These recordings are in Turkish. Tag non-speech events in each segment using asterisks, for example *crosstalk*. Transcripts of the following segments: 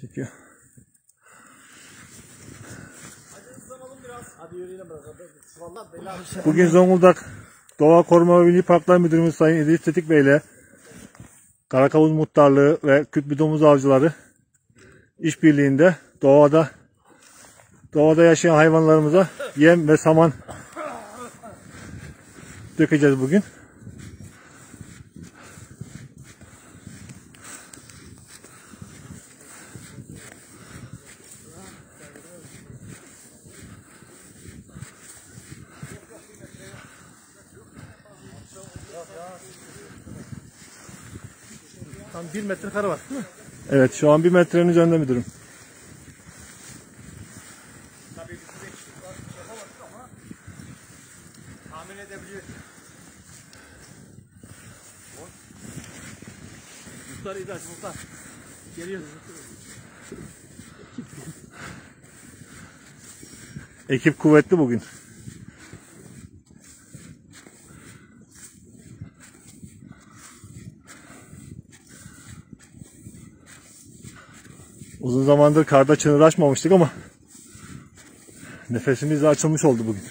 Çekiyor. Bugün Zonguldak Doğa Koruma ve Milli Parklar Müdürümüz Sayın İdris Tetik Bey ile Karakavuz Muhtarlığı ve Kütbü Domuz Avcıları işbirliğinde doğada doğada yaşayan hayvanlarımıza yem ve saman dökeceğiz bugün. Tam bir metre kare var değil mi? Evet şu an bir metrenin üzerinde müdürüm. Tabii bir süreç var. Şey yapamadık ama tahmin edebiliyoruz. Muhtar İlaç, muhtar. Geliyoruz. Ekip kuvvetli bugün. Uzun zamandır karda çınır açmamıştık ama nefesimiz açılmış oldu bugün.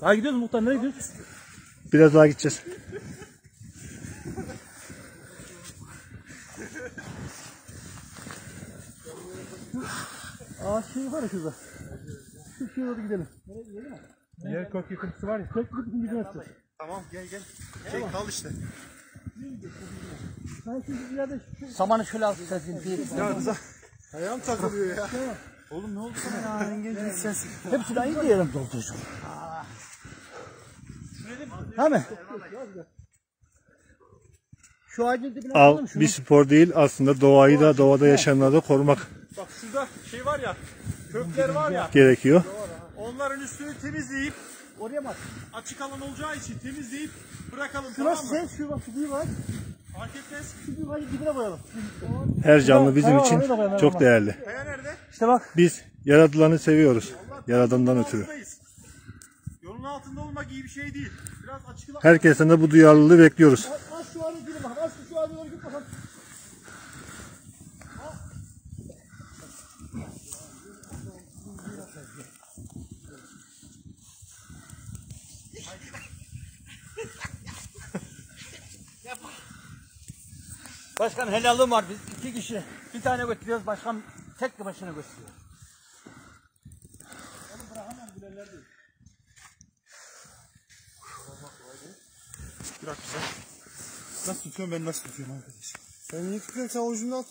Daha gidiyoruz muhtar. Nereye gidiyoruz? Biraz daha gideceğiz. Aa şey var ya şurada. Şu şeye doğru gidelim. Nereye gidelim mi? Yer kök yıkıntısı var ya. Kök yıkıntısı bizim. Tamam gel gel. Şey kal işte. Sen şimdi ileride şu Samanı şöyle al sesin bir. Ya Rıza. Ayağım takılıyor ya. Oğlum ne oldu sana ya? *laughs* İngilizce ses. Hepsini aynı yerim dolduracağım. Ha mı? Şu ağacın dibine şunu. bir spor değil aslında doğayı da doğada yaşayanları da korumak Bak şurada şey var ya. Kökler var ya. gerekiyor. Onların üstünü temizleyip Oraya bak. açık alan olacağı için temizleyip bırakalım Şurası tamam mı? şey, şu bak şu büyük ağaç. Fark etmez. Şu büyük dibine koyalım. Her canlı bizim için çok değerli. Nerede? İşte bak. Biz yaratılanı seviyoruz. Yaradandan ötürü. Yolun altında olmak iyi bir şey değil. Biraz açık alan. Herkesten de bu duyarlılığı bekliyoruz. Az şu ağacın dibine bak. Az şu doğru git bakalım. Başkan helalım var biz iki kişi. Bir tane götürüyoruz başkan tek başına götürüyor. Bırak bize. Nasıl tutuyorsun ben nasıl tutuyorum arkadaş? Sen niye tutuyorsun sen orijinal